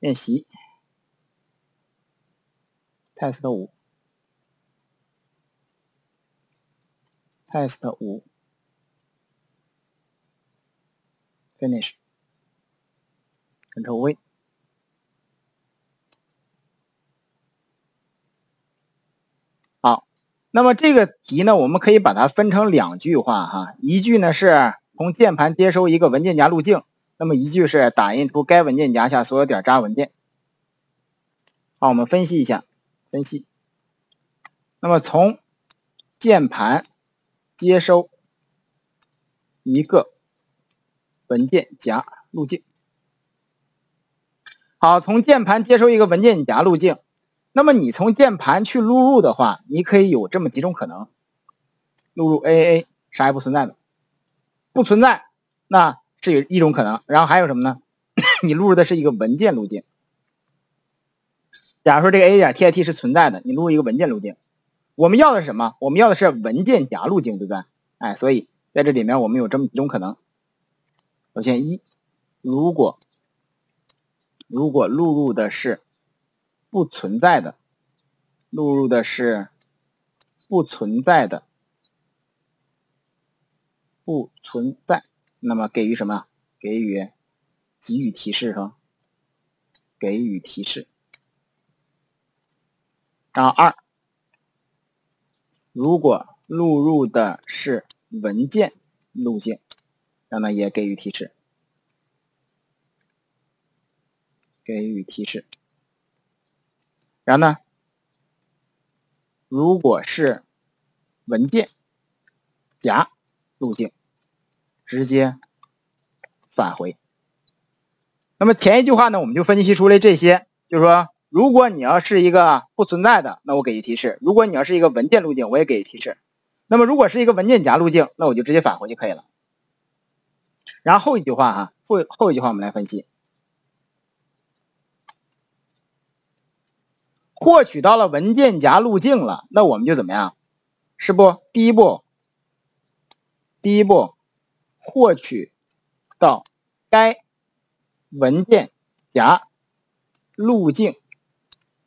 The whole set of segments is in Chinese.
练习，test 五，test 五 finish control V。好，那么这个题呢，我们可以把它分成两句话哈，一句呢是从键盘接收一个文件夹路径。那么一句是打印出该文件夹下所有点渣文件。好，我们分析一下，分析。那么从键盘接收一个文件夹路径。好，从键盘接收一个文件夹路径。那么你从键盘去录入的话，你可以有这么几种可能：录入 A A，啥也不存在的，不存在，那。是有一种可能，然后还有什么呢？你录入的是一个文件路径。假如说这个 a 点 tit 是存在的，你录入一个文件路径。我们要的是什么？我们要的是文件夹路径，对不对？哎，所以在这里面我们有这么几种可能。首先一，如果如果录入的是不存在的，录入的是不存在的，不存在。那么给予什么？给予给予提示哈？给予提示。然后二，如果录入的是文件路径，那么也给予提示，给予提示。然后呢，如果是文件夹路径。直接返回。那么前一句话呢，我们就分析出来这些，就是说，如果你要是一个不存在的，那我给予提示；如果你要是一个文件路径，我也给予提示。那么如果是一个文件夹路径，那我就直接返回就可以了。然后后一句话哈，后后一句话我们来分析，获取到了文件夹路径了，那我们就怎么样？是不？第一步，第一步。获取到该文件夹路径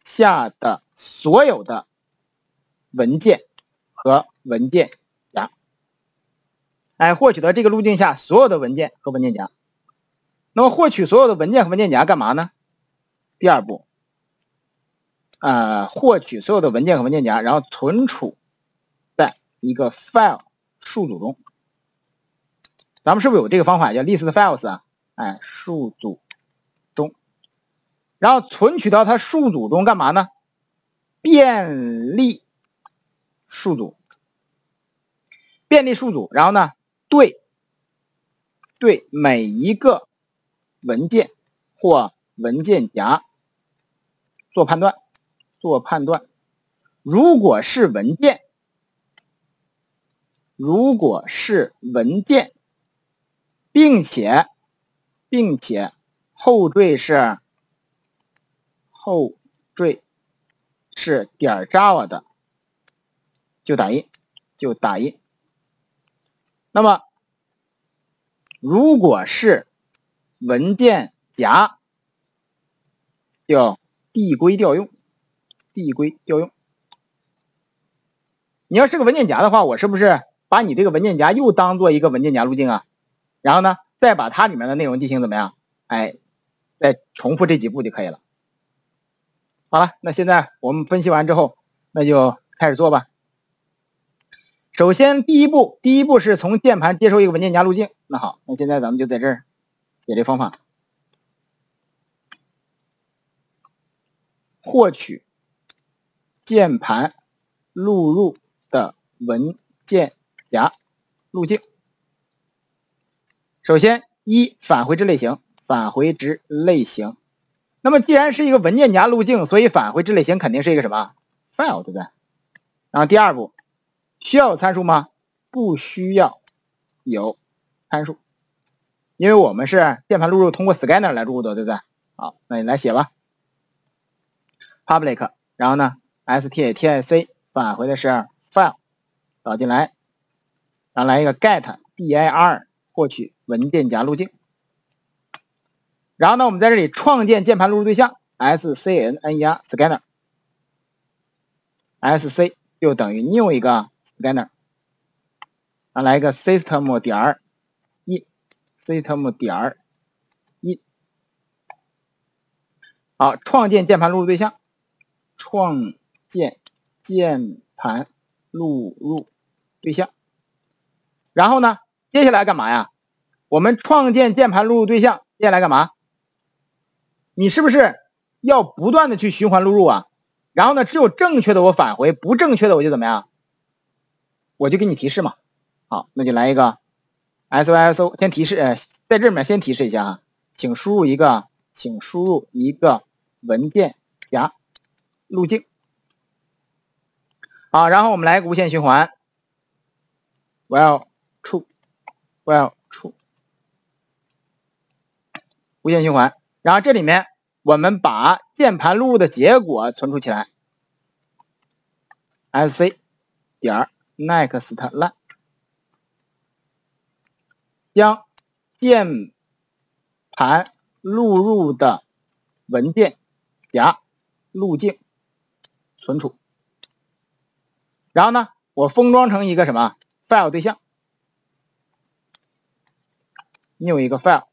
下的所有的文件和文件夹，哎，获取到这个路径下所有的文件和文件夹。那么，获取所有的文件和文件夹干嘛呢？第二步，呃，获取所有的文件和文件夹，然后存储在一个 file 数组中。咱们是不是有这个方法叫 list files 啊？哎，数组中，然后存取到它数组中干嘛呢？便利数组，便利数组，然后呢，对对每一个文件或文件夹做判断，做判断。如果是文件，如果是文件。并且，并且后缀是后缀是点 Java 的，就打印，就打印。那么，如果是文件夹，就递归调用，递归调用。你要是个文件夹的话，我是不是把你这个文件夹又当做一个文件夹路径啊？然后呢，再把它里面的内容进行怎么样？哎，再重复这几步就可以了。好了，那现在我们分析完之后，那就开始做吧。首先，第一步，第一步是从键盘接收一个文件夹路径。那好，那现在咱们就在这儿写这方法，获取键盘录入的文件夹路径。首先，一返回值类型，返回值类型。那么，既然是一个文件夹路径，所以返回值类型肯定是一个什么 file，对不对？然后第二步，需要参数吗？不需要有参数，因为我们是键盘录入通过 scanner 来录的，对不对？好，那你来写吧。public，然后呢，static 返回的是 file，导进来，然后来一个 get dir 获取。文件夹路径，然后呢，我们在这里创建键盘录入对象，S C N N E R scanner，S C 就等于 new 一个 scanner，啊，来一个 system 点 in，system 点 in，好，创建键盘录入对象，创建键盘录入对象，然后呢，接下来干嘛呀？我们创建键盘录入对象，接下来干嘛？你是不是要不断的去循环录入啊？然后呢，只有正确的我返回，不正确的我就怎么样？我就给你提示嘛。好，那就来一个 S O S O，先提示，呃，在这里面先提示一下啊，请输入一个，请输入一个文件夹路径。好，然后我们来个无限循环，while true，while true。While 处无限循环，然后这里面我们把键盘录入的结果存储起来，sc 点 next line，将键盘录入的文件夹路径存储，然后呢，我封装成一个什么？file 对象。，new 一个 file。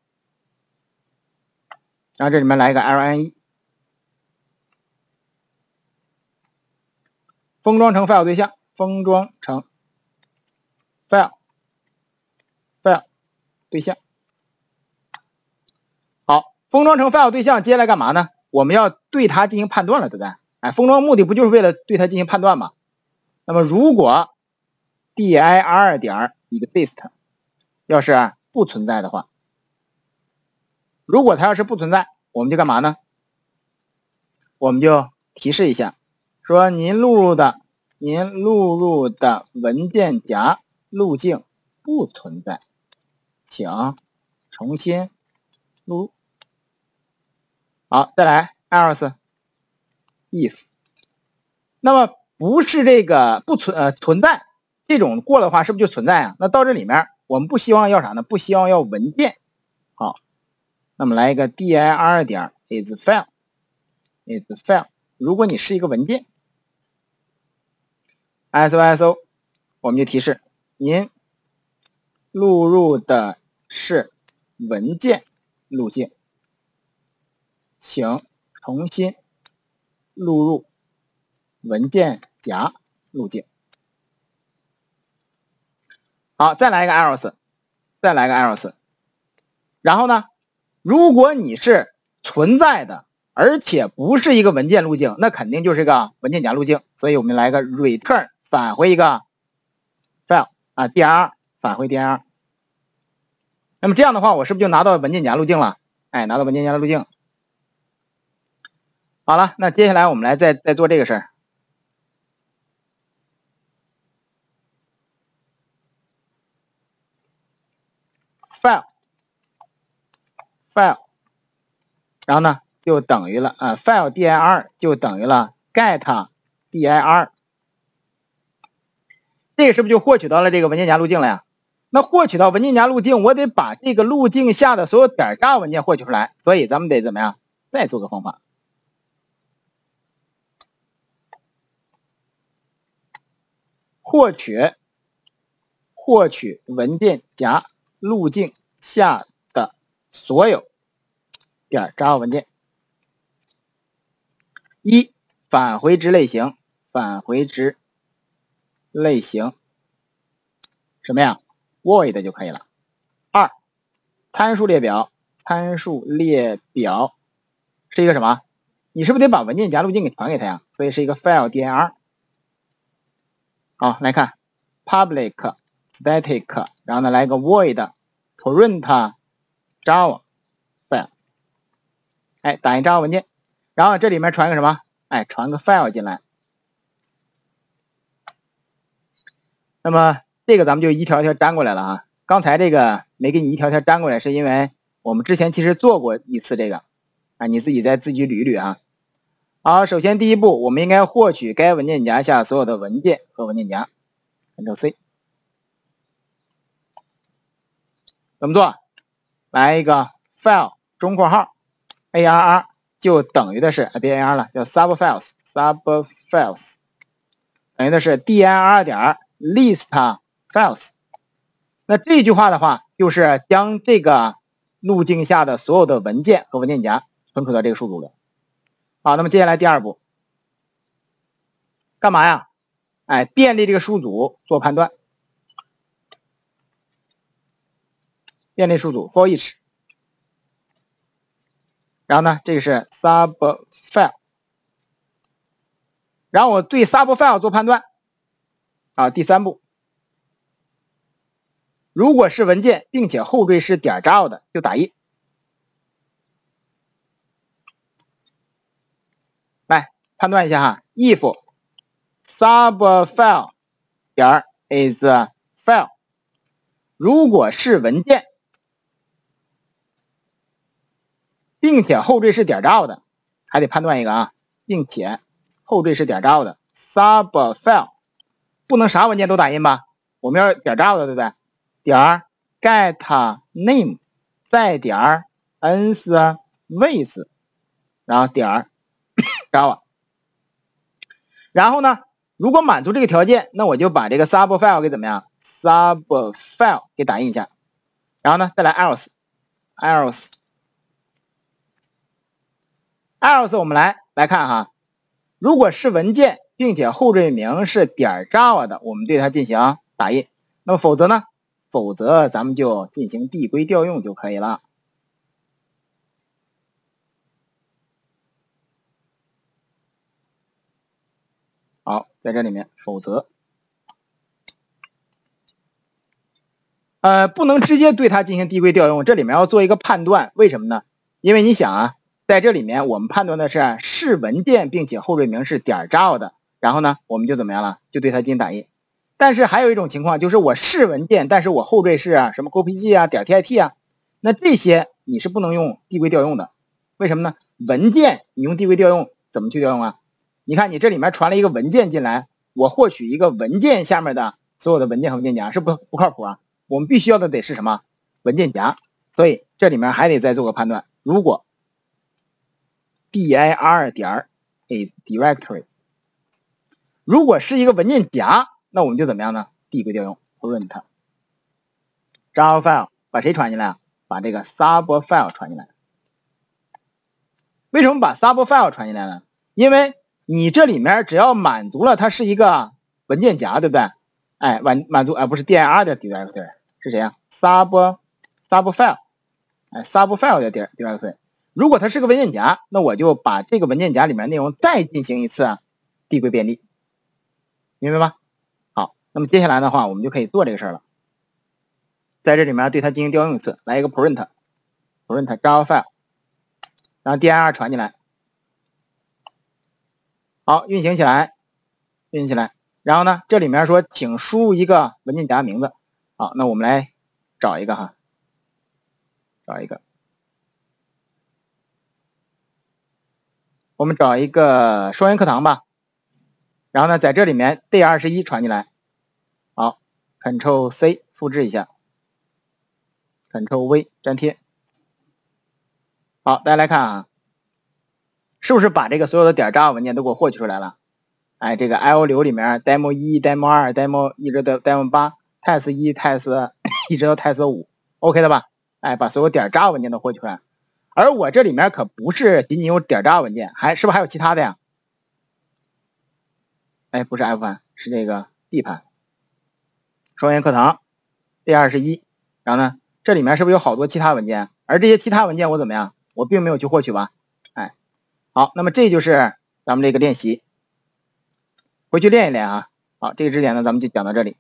然后这里面来一个 LNE，封装成 file 对象，封装成 file file 对象。好，封装成 file 对象，接下来干嘛呢？我们要对它进行判断了，对不对？哎，封装目的不就是为了对它进行判断吗？那么如果 dir 点 exist 要是不存在的话。如果它要是不存在，我们就干嘛呢？我们就提示一下，说您录入的您录入的文件夹路径不存在，请重新录。好，再来 else if，那么不是这个不存呃存在这种过的话，是不是就存在啊？那到这里面我们不希望要啥呢？不希望要文件。好。那么来一个 dir 点 is file is file，如果你是一个文件，iso 我们就提示您录入的是文件路径，请重新录入文件夹路径。好，再来一个 else，再来个 else，然后呢？如果你是存在的，而且不是一个文件路径，那肯定就是个文件夹路径。所以我们来个 return 返回一个 file 啊 dr 返回 dr。那么这样的话，我是不是就拿到文件夹路径了？哎，拿到文件夹的路径。好了，那接下来我们来再再做这个事儿，file。file，然后呢，就等于了啊，file dir 就等于了 get dir，这个是不是就获取到了这个文件夹路径了呀？那获取到文件夹路径，我得把这个路径下的所有点 jar 文件获取出来，所以咱们得怎么样？再做个方法，获取获取文件夹路径下的。所有点 Java 文件，一返回值类型，返回值类型什么呀？void 就可以了。二参数列表，参数列表是一个什么？你是不是得把文件夹路径给传给他呀？所以是一个 file dir。好，来看 public static，然后呢来个 void print。Java file，哎，打印 Java 文件，然后这里面传个什么？哎，传个 file 进来。那么这个咱们就一条一条粘过来了啊。刚才这个没给你一条条粘过来，是因为我们之前其实做过一次这个啊，你自己再自己捋一捋啊。好，首先第一步，我们应该获取该文件夹下所有的文件和文件夹，Ctrl C，怎么做？来一个 file 中括号 arr 就等于的是别 ar 了，叫 subfiles subfiles 等于的是 dir 点 list files。那这句话的话，就是将这个路径下的所有的文件和文件夹存储到这个数组里。好，那么接下来第二步，干嘛呀？哎，便利这个数组做判断。便利数组 for each，然后呢，这个是 subfile，然后我对 subfile 做判断。啊，第三步，如果是文件，并且后缀是点 java 的，就打印。来判断一下哈，if subfile 点 is file，如果是文件。并且后缀是点 java 的，还得判断一个啊，并且后缀是点 java 的 subfile 不能啥文件都打印吧？我们要点 java 的，对不对？点 get name 再点 ens with，然后点 java，然后呢，如果满足这个条件，那我就把这个 subfile 给怎么样？subfile 给打印一下，然后呢，再来 else else。Else 我们来来看哈，如果是文件，并且后缀名是点 java 的，我们对它进行打印。那么否则呢？否则咱们就进行递归调用就可以了。好，在这里面，否则，呃，不能直接对它进行递归调用，这里面要做一个判断。为什么呢？因为你想啊。在这里面，我们判断的是是文件，并且后缀名是点 java 的，然后呢，我们就怎么样了？就对它进行打印。但是还有一种情况，就是我是文件，但是我后缀是啊什么 GPG 啊、点 tit 啊，那这些你是不能用递归调用的。为什么呢？文件你用递归调用怎么去调用啊？你看你这里面传了一个文件进来，我获取一个文件下面的所有的文件和文件夹，是不不靠谱啊？我们必须要的得是什么文件夹？所以这里面还得再做个判断，如果 dir 点 is directory，如果是一个文件夹，那我们就怎么样呢？递归调用 print java file 把谁传进来啊？把这个 sub file 传进来。为什么把 sub file 传进来呢？因为你这里面只要满足了它是一个文件夹，对不对？哎，满满足，哎，不是 dir 的 directory 是谁呀？sub sub file，哎，sub file 的 dir directory。如果它是个文件夹，那我就把这个文件夹里面内容再进行一次递归便利，明白吗？好，那么接下来的话，我们就可以做这个事了。在这里面对它进行调用一次，来一个 print print java file，然后 dir 传进来，好，运行起来，运行起来。然后呢，这里面说请输入一个文件夹名字，好，那我们来找一个哈，找一个。我们找一个双元课堂吧，然后呢，在这里面 day 二十一传进来，好，Ctrl C 复制一下，Ctrl V 粘贴，好，大家来看啊，是不是把这个所有的点 Java 文件都给我获取出来了？哎，这个 I/O 流里面，demo 一、demo 二、demo 一直到 demo 八，test 一、test 一直到 test 五，OK 的吧？哎，把所有点 Java 文件都获取出来。而我这里面可不是仅仅有点渣文件，还是不是还有其他的呀？哎，不是 F 盘，是这个 D 盘。双元课堂第二十一，然后呢，这里面是不是有好多其他文件？而这些其他文件我怎么样？我并没有去获取吧？哎，好，那么这就是咱们这个练习，回去练一练啊。好，这个知识点呢，咱们就讲到这里。